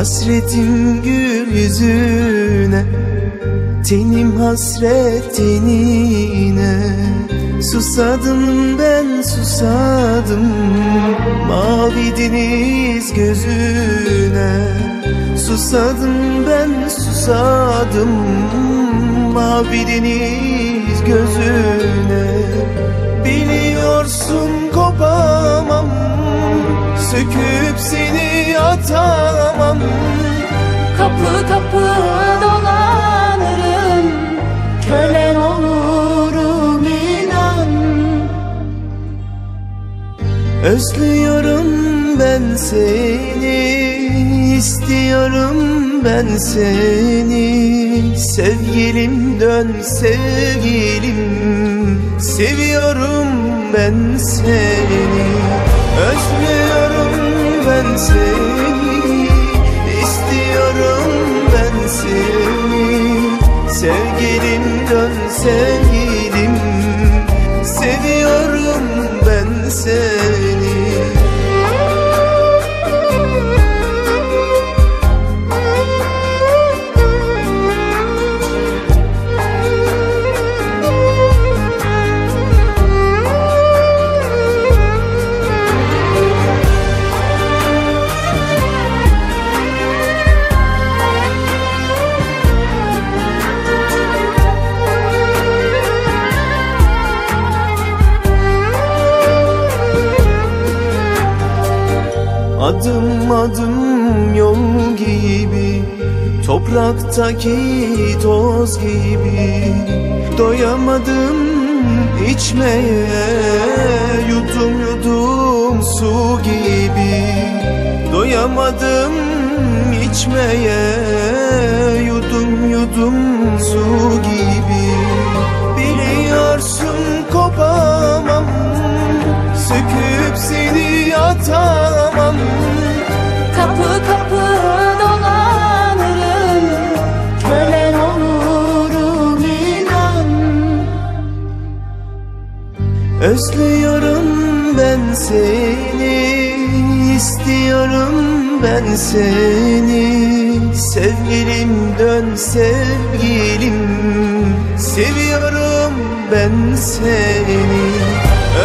Hasretim gül yüzüne Tenim hasret tenine. Susadım ben susadım Mavi deniz gözüne. Susadım ben susadım Mavi deniz gözüne. Biliyorsun kopamam Söküp seni atamam Kapı kapı dolanırım. Kölen olurum inan. Özlüyorum ben seni istiyorum ben seni. Sevgilim dön sevgilim Seviyorum ben seni. Özlüyorum ben seni sevgilim. Seviyorum ben seni Adım adım yol gibi Topraktaki toz gibi. Doyamadım içmeye Yudum yudum su gibi. Doyamadım içmeye Yudum yudum Özlüyorum ben seni istiyorum ben seni. Sevgilim dön sevgilim Seviyorum ben seni.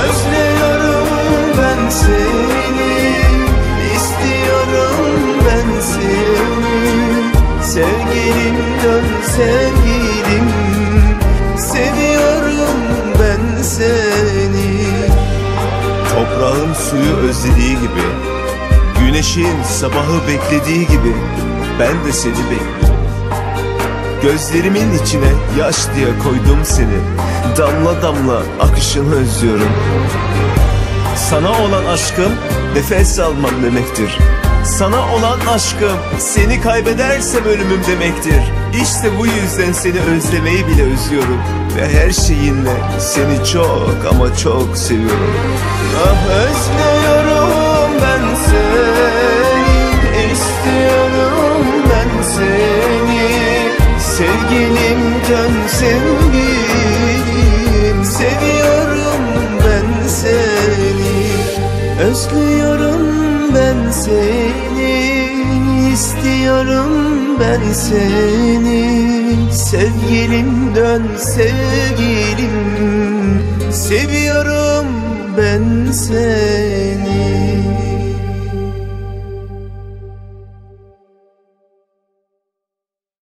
Özlüyorum ben seni istiyorum Toprağın suyu özlediği gibi Güneşin sabahı beklediği gibi Ben de seni bekliyorum. Gözlerimin içine yaş diye koydum seni. Damla damla akışını özlüyorum. Sana olan aşkım nefes almam demektir Sana olan aşkım seni kaybedersem ölümüm demektir. İşte bu yüzden seni özlemeyi bile özlüyorum. Ve her şeyinle seni çok ama çok seviyorum. Ah özlüyorum ben seni istiyorum ben seni. Sevgilim can sevgilim Seviyorum ben seni. Özlüyorum ben seni istiyorum ben seni. Sevgilim dön sevgilim. Seviyorum ben seni